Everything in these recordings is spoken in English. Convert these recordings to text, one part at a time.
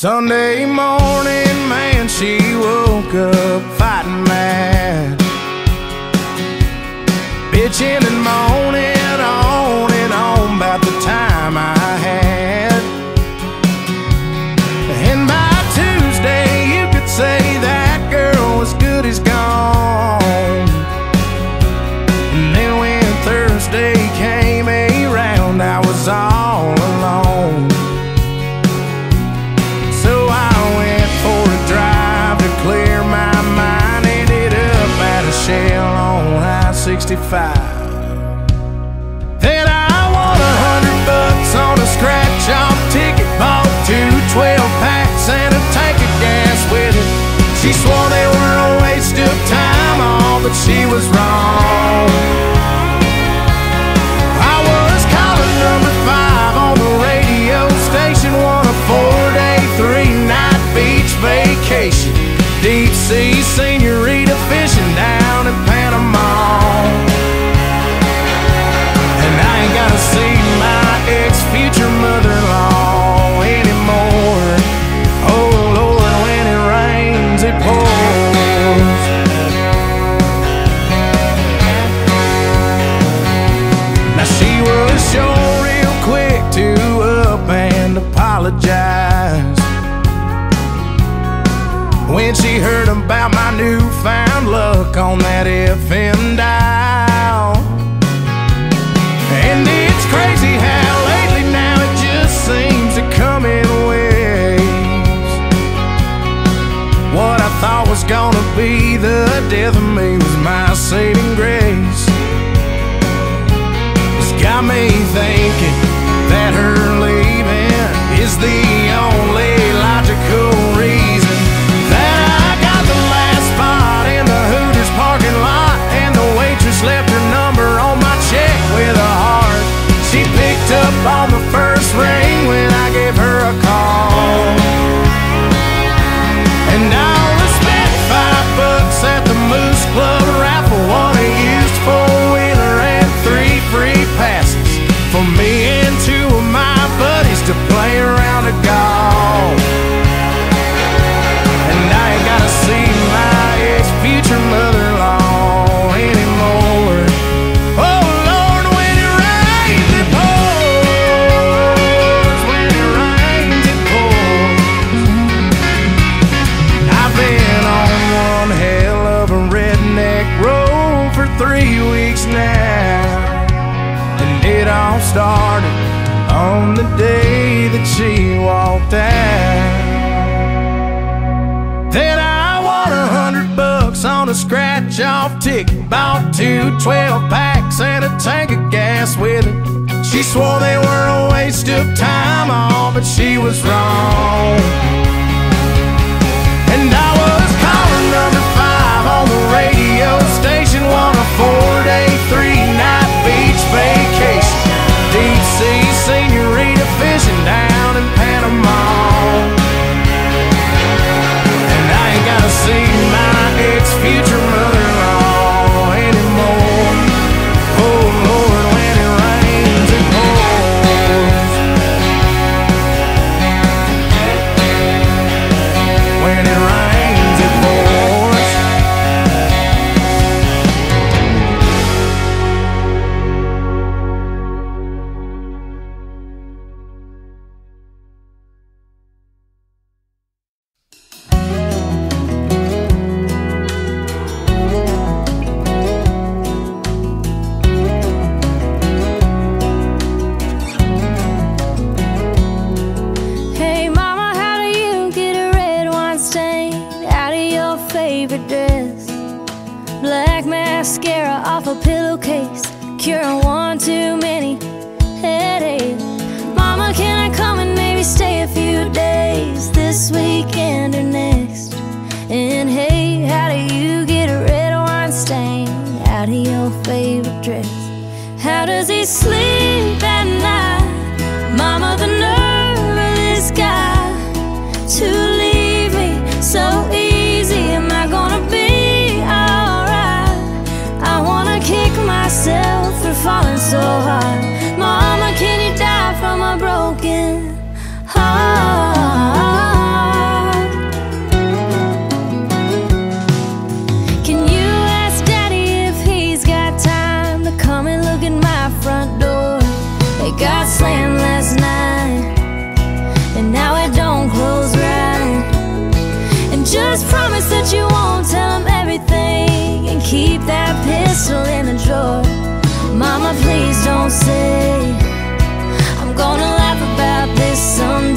Sunday morning, man, she woke up fighting mad. Bitching and moaning on and on about the time I 65. And I want a hundred bucks on a scratch-off ticket, bought two 12-packs and a tank of gas with it. She swore they were a waste of time, all, but she was wrong. 12 packs and a tank of gas with it. She swore they were a waste of time, all, but she was wrong. this weekend or next. And hey, how do you get a red wine stain out of your favorite dress? How does he sleep? Say I'm gonna laugh about this someday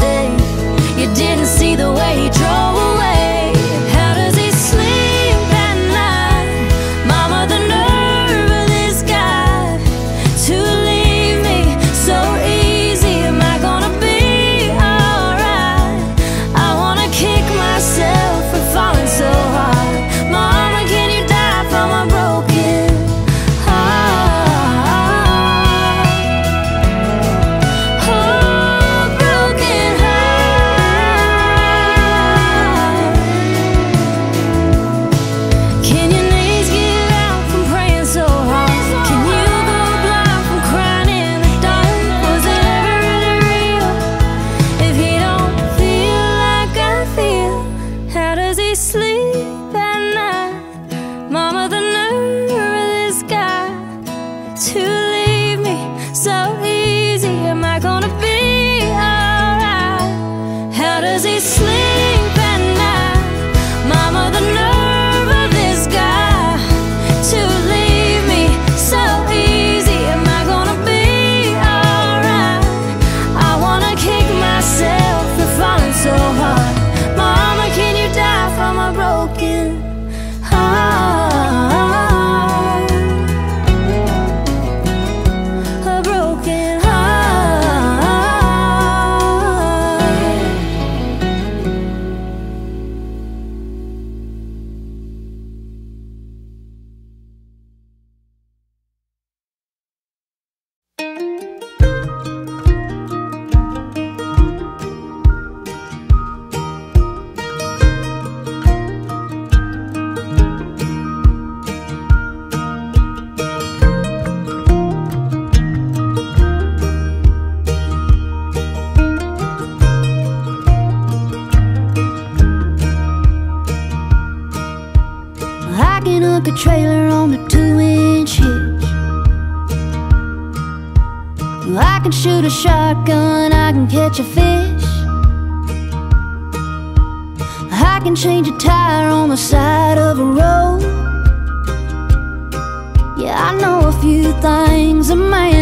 things a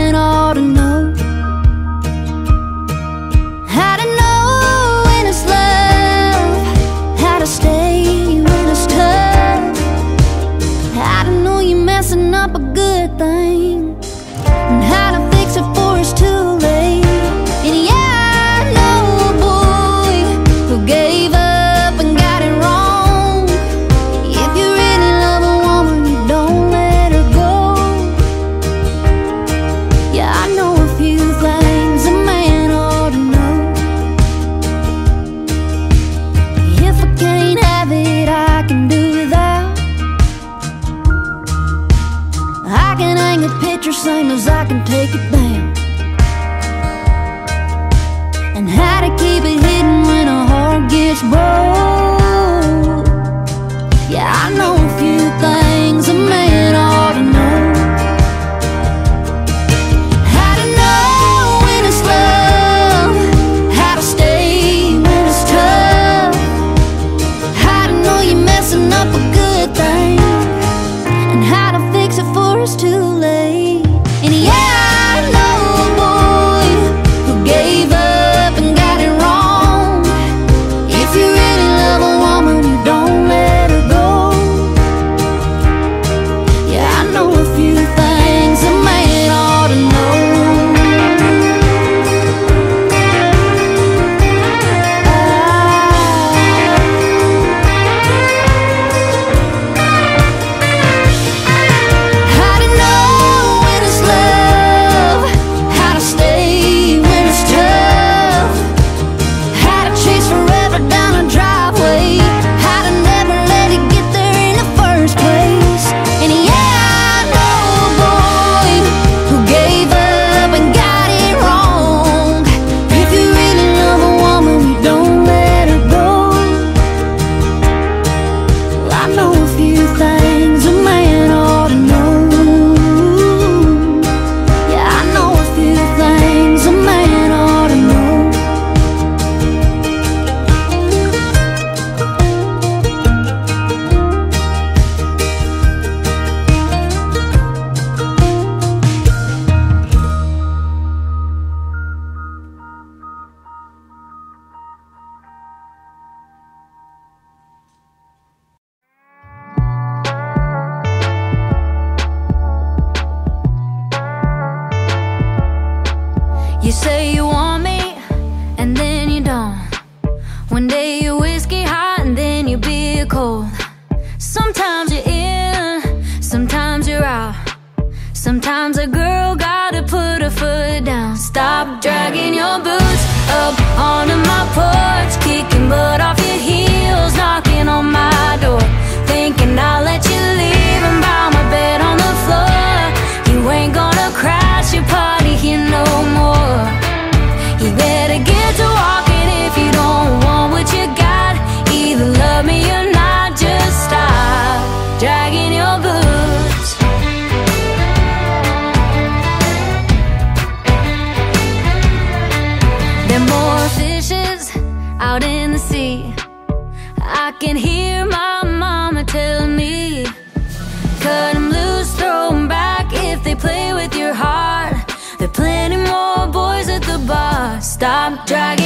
drag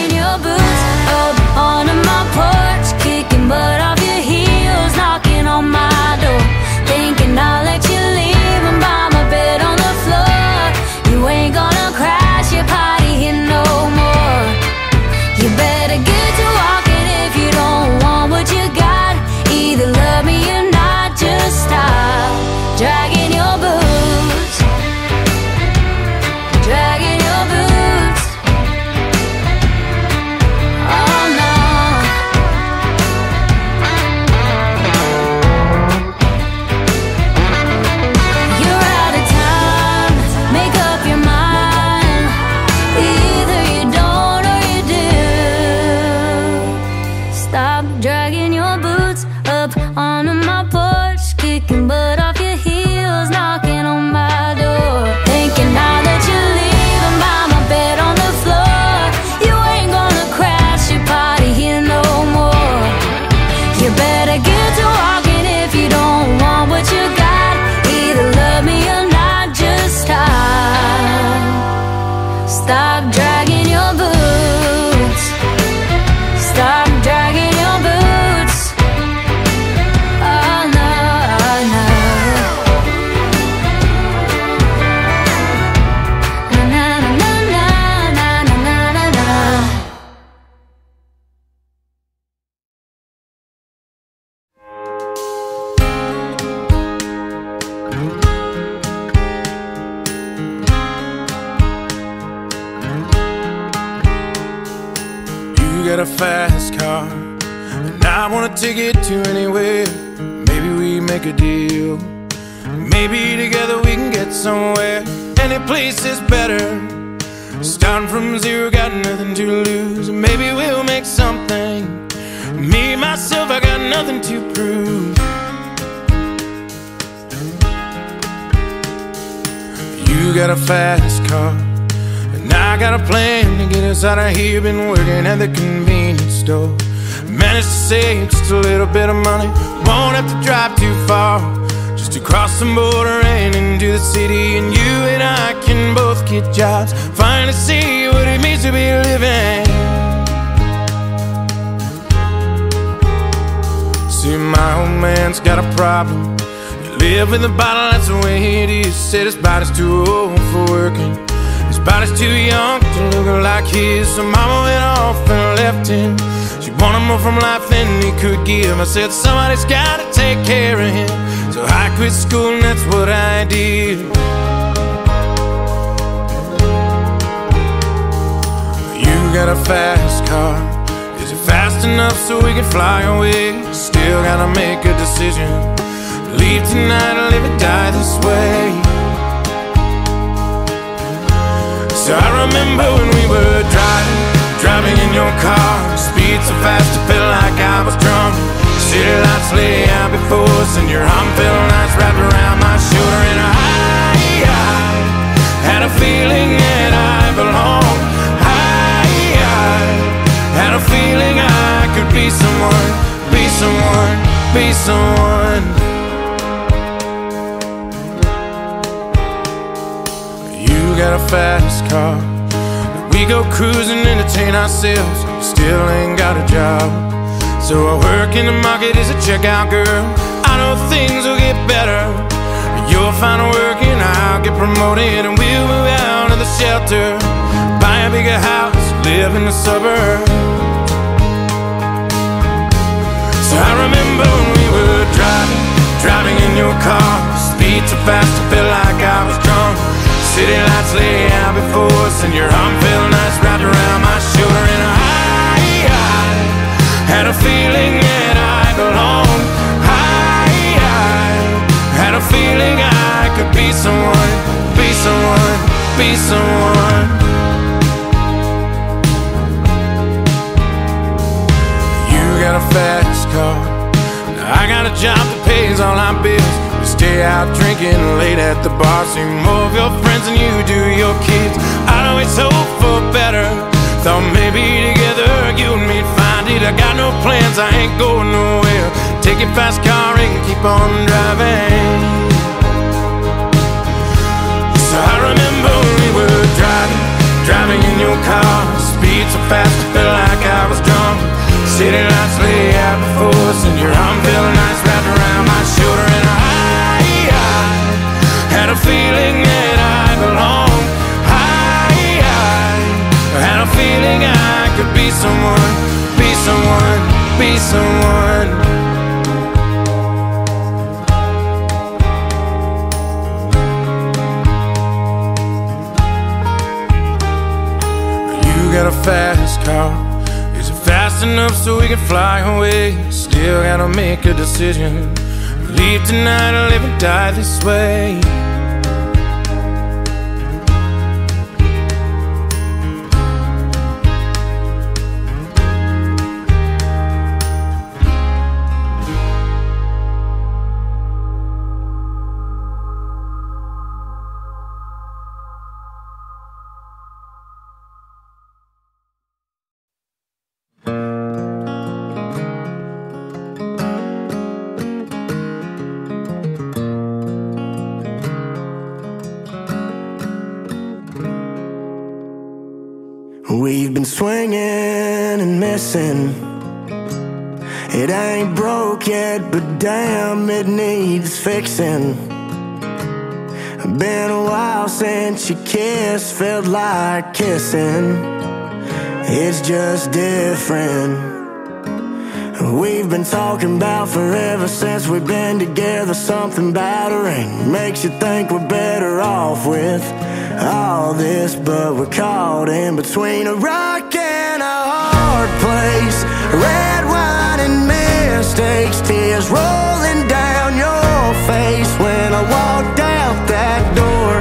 wanna take it to anywhere. Maybe we make a deal. Maybe together we can get somewhere. Any place is better. Starting from zero, got nothing to lose. Maybe we'll make something. Me, myself, I got nothing to prove. You got a fast car. And I got a plan to get us out of here. Been working at the convenience store. Managed to save just a little bit of money. Won't have to drive too far. Just to cross the border and into the city. And you and I can both get jobs. Finally see what it means to be living. See, my old man's got a problem. He live in the bottle, that's the way it is. Said his body's too old for working. His body's too young to look like his. So mama went off and left him. She wanted more from life than he could give. I said, somebody's gotta take care of him. So I quit school and that's what I did. You got a fast car. Is it fast enough so we can fly away? Still gotta make a decision. Leave tonight or live and die this way. So I remember when we were driving, driving in your car. Speed so fast it felt like I was drunk. City lights lay out before us, and your arm felt nice wrapped around my shoulder. And I, I had a feeling that I belonged. I, I had a feeling I could be someone, be someone, be someone. You got a fast car. We go cruising, entertain ourselves, still ain't got a job. So I work in the market as a checkout girl. I know things will get better. You'll find work and I'll get promoted, and we'll move out of the shelter, buy a bigger house, live in the suburbs. So I remember when we were driving, driving in your car. Speed so fast, I felt like I was drunk. City lights lay out before us, and your arm felt. Had a feeling that I belonged. I, I had a feeling I could be someone, be someone, be someone. You got a fast car. I got a job that pays all our bills. We stay out drinking late at the bar. See more of your friends than you do your kids. I'd always hope for better. Thought maybe together you it. I got no plans, I ain't going nowhere. Take your fast car and keep on driving. So I remember we were driving, driving in your car. Speed so fast, I felt like I was drunk. City lights lay out before us, and your arm felt nice wrapped around my shoulder. And I, I had a feeling that be someone. You got a fast car. Is it fast enough so we can fly away? Still gotta make a decision. Leave tonight or live and die this way. Broke yet, but damn, it needs fixing. Been a while since your kiss felt like kissing. It's just different. We've been talking about forever since we've been together. Something a makes you think we're better off with all this, but we're caught in between a rock and a hard place. Mistakes, tears rolling down your face when I walked out that door.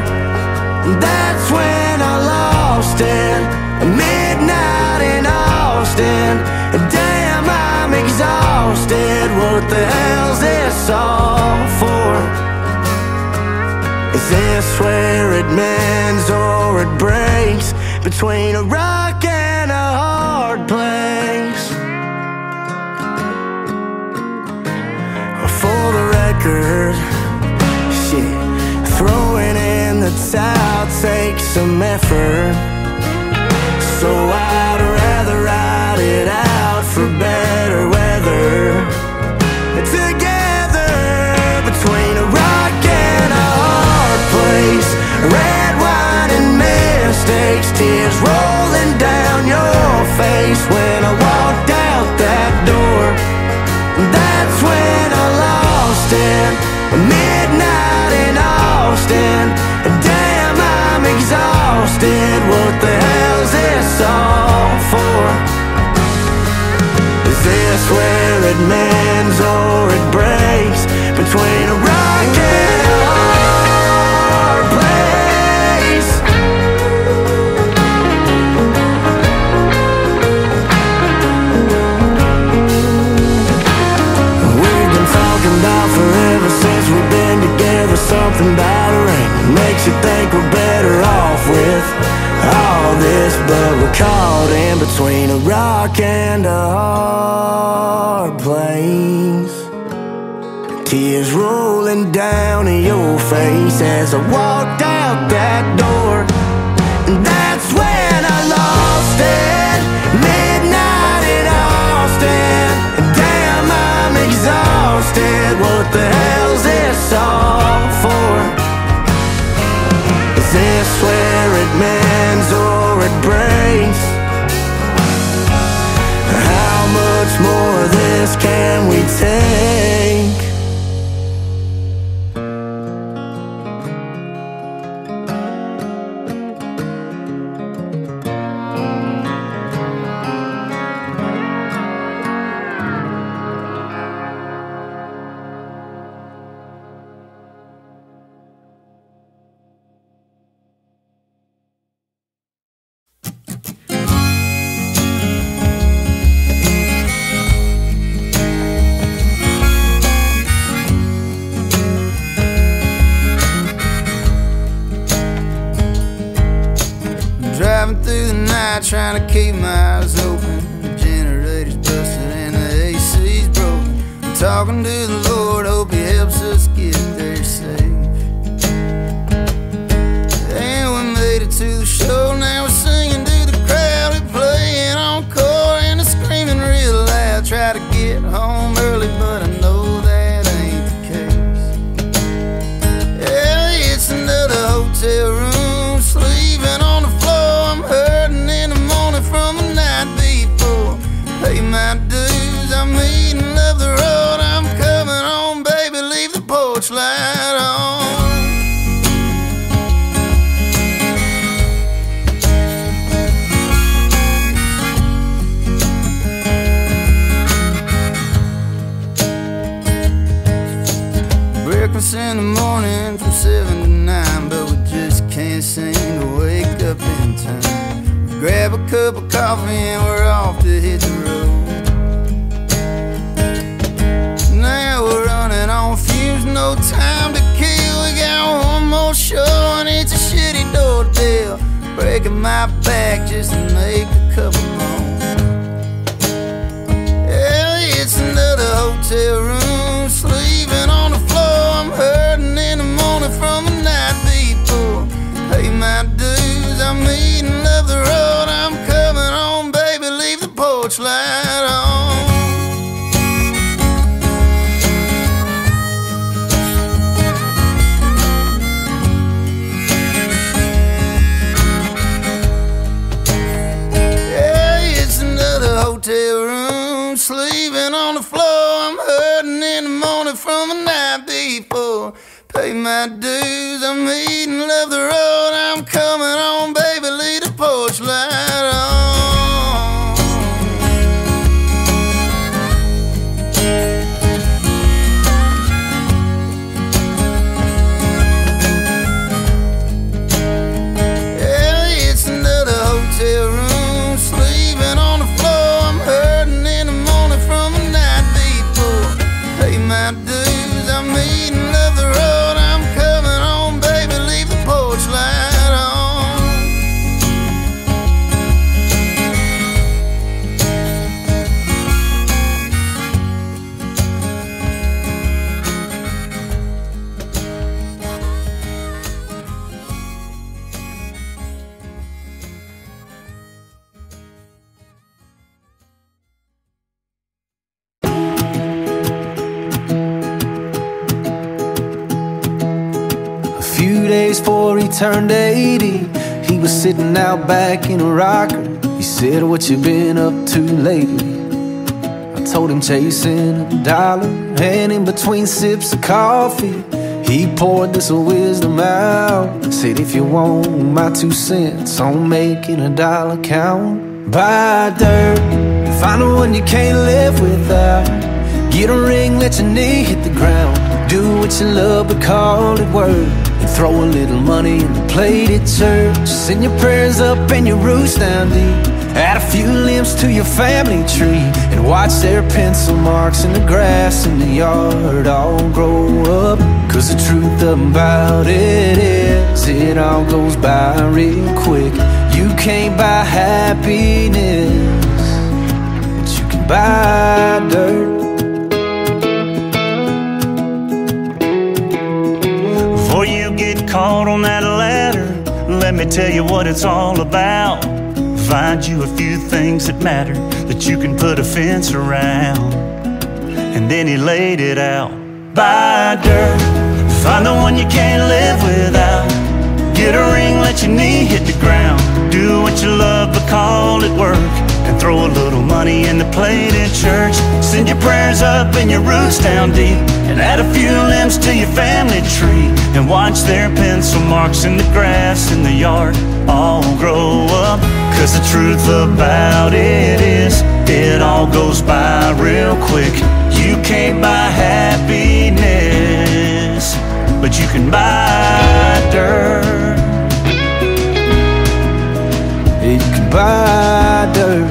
That's when I lost it. Midnight in Austin. And damn, I'm exhausted. What the hell's this all for? Is this where it mends or it breaks? Between a rock record, shit, throwing in the towel takes some effort. So I'd rather ride it out for better weather. Together between a rock and a hard place. Red wine and mistakes, tears rolling down your face when I lost it. Midnight in Austin. And damn, I'm exhausted. What the hell's this all for? Is this where it mends or it breaks? Between this, but we're caught in between a rock and a hard place. Tears rolling down in your face as I walked out that door. Of can we take? Night trying to keep my eyes open. The generator's busted and the AC's broken. I'm talking to the Lord, hope He helps us get there safe. And we made it to the show, cup of coffee and we're off to hit the road. Now we're running on fumes, no time to kill. We got one more show and it's a shitty door deal. Breaking my back just to make a couple more. Yeah, it's another hotel room, my dues, I'm eating, love the road. Turned 80, he was sitting out back in a rocker. He said, What you been up to lately? I told him chasing a dollar, and in between sips of coffee, he poured this wisdom out. Said, If you want my two cents on making a dollar count, buy dirt, find the one you can't live without. Get a ring, let your knee hit the ground. Do what you love, but call it work. Throw a little money in the plate at church. Send your prayers up and your roots down deep. Add a few limbs to your family tree. And watch their pencil marks in the grass in the yard all grow up. Cause the truth about it is, it all goes by real quick. You can't buy happiness, but you can buy dirt. Caught on that ladder, let me tell you what it's all about. Find you a few things that matter that you can put a fence around. And then he laid it out. Buy dirt, find the one you can't live without. Get a ring, let your knee hit the ground. Do what you love, but call it work. And throw a little money in the plate at church. Send your prayers up and your roots down deep. And add a few limbs to your family tree. And watch their pencil marks in the grass in the yard all grow up. Cause the truth about it is, it all goes by real quick. You can't buy happiness, but you can buy dirt. You can buy dirt.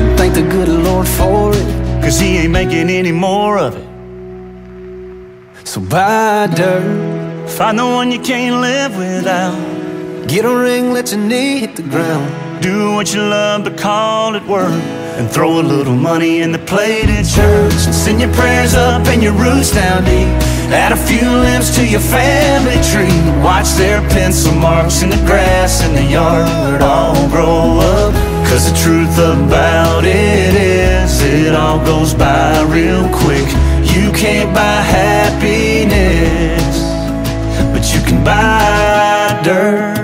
And thank the good Lord for it. Cause he ain't making any more of it. So buy dirt. Find the one you can't live without. Get a ring, let your knee hit the ground. Do what you love, but call it work. And throw a little money in the plate at church. And send your prayers up and your roots down deep. Add a few limbs to your family tree. Watch their pencil marks in the grass in the yard all grow up. Cause the truth about it is, it all goes by real quick. You can't buy happiness, but you can buy dirt.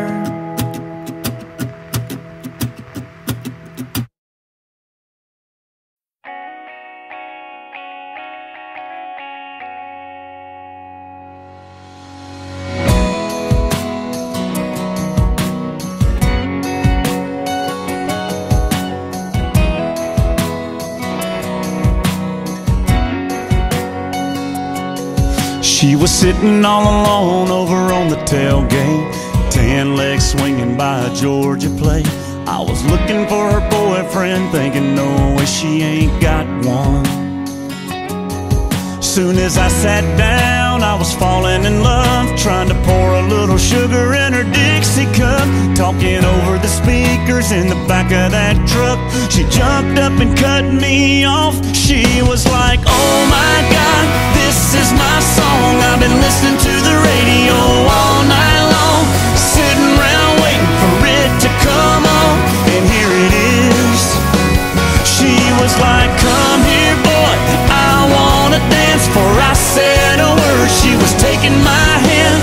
Was sitting all alone over on the tailgate, tan legs swinging by a Georgia plate. I was looking for her boyfriend, thinking, no way she ain't got one. Soon as I sat down, I was falling in love, trying to pour a little sugar in her Dixie cup, talking over the speakers in the back of that truck. She jumped up and cut me off. She was like, Oh my God, this is my song. I've been listening to the radio all night long, sitting around waiting for it to come on, and here it is. She was like, Come here, boy, I wanna dance. For I said she was taking my hand,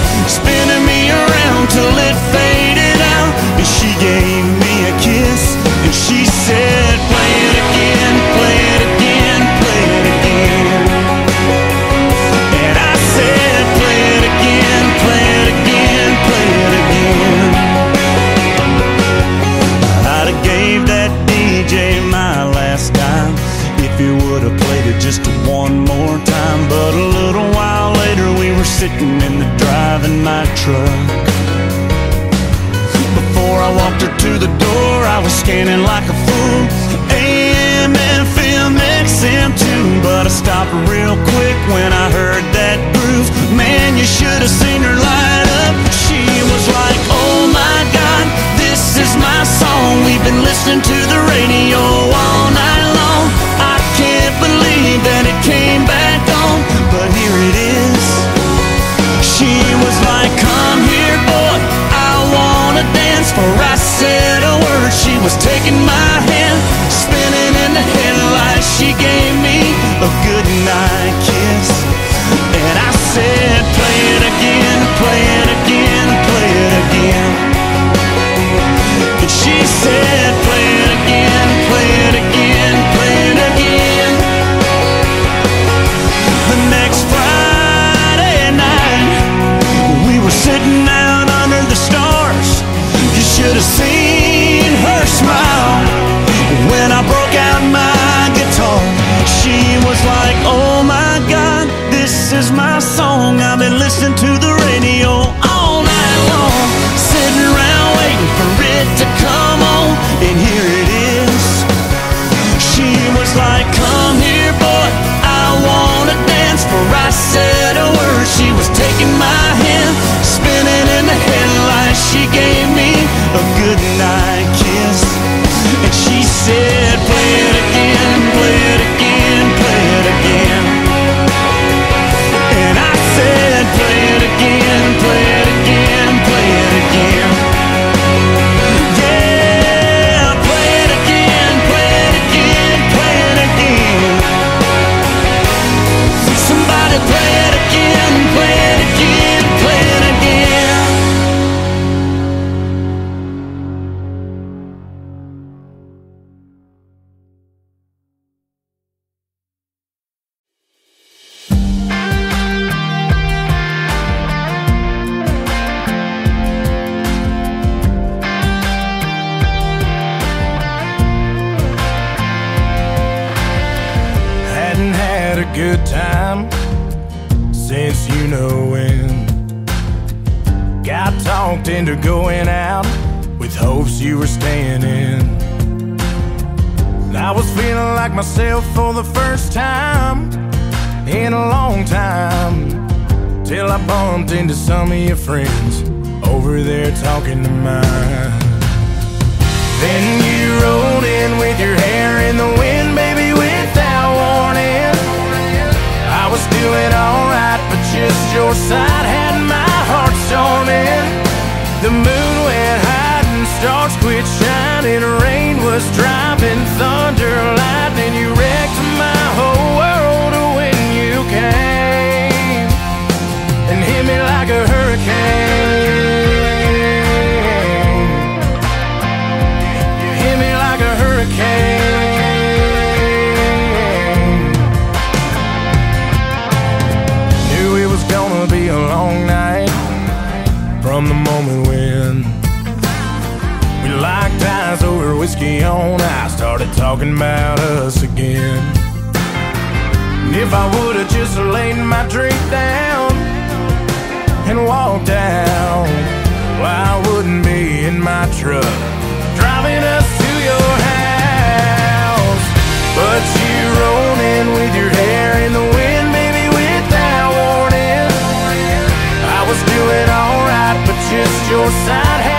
side had my heart sewn in. The moon went hiding, stars quit shining. Rain was driving thunder. talking about us again. If I would have just laid my drink down and walked out, well, I wouldn't be in my truck driving us to your house. But you rolled in with your hair in the wind, baby, without warning. I was doing alright, but just your side.